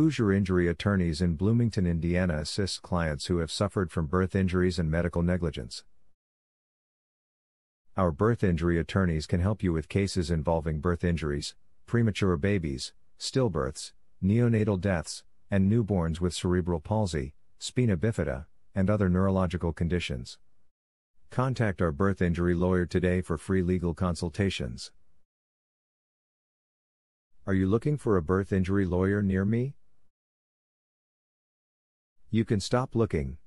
Hoosier Injury Attorneys in Bloomington, Indiana assists clients who have suffered from birth injuries and medical negligence. Our birth injury attorneys can help you with cases involving birth injuries, premature babies, stillbirths, neonatal deaths, and newborns with cerebral palsy, spina bifida, and other neurological conditions. Contact our birth injury lawyer today for free legal consultations. Are you looking for a birth injury lawyer near me? You can stop looking.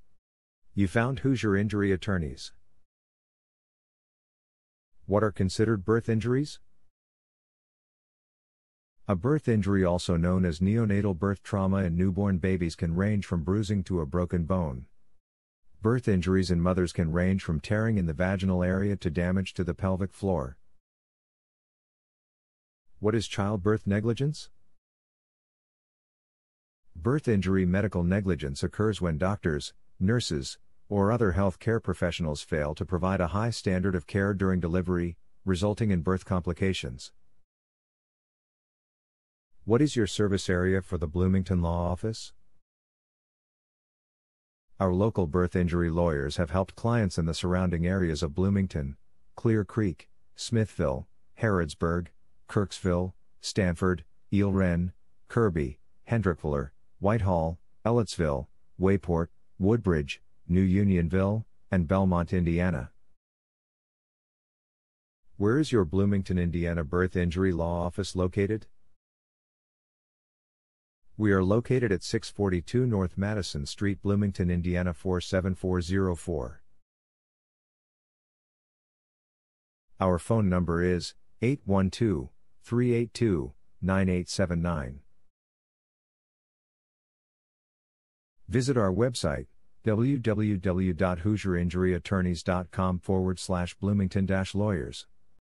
You found Hoosier Injury Attorneys. What are considered birth injuries? A birth injury, also known as neonatal birth trauma in newborn babies, can range from bruising to a broken bone. Birth injuries in mothers can range from tearing in the vaginal area to damage to the pelvic floor. What is childbirth negligence? Birth injury medical negligence occurs when doctors, nurses, or other health care professionals fail to provide a high standard of care during delivery, resulting in birth complications. What is your service area for the Bloomington Law Office? Our local birth injury lawyers have helped clients in the surrounding areas of Bloomington, Clear Creek, Smithville, Harrodsburg, Kirksville, Stanford, Eel Wren, Kirby, Hendrickville, Whitehall, Ellettsville, Wayport, Woodbridge, New Unionville, and Belmont, Indiana. Where is your Bloomington, Indiana Birth Injury Law Office located? We are located at 642 North Madison Street, Bloomington, Indiana 47404. Our phone number is 812 382 9879. Visit our website, www.hoosierinjuryattorneys.com forward slash bloomington lawyers.